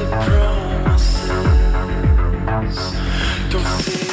the promises. Don't say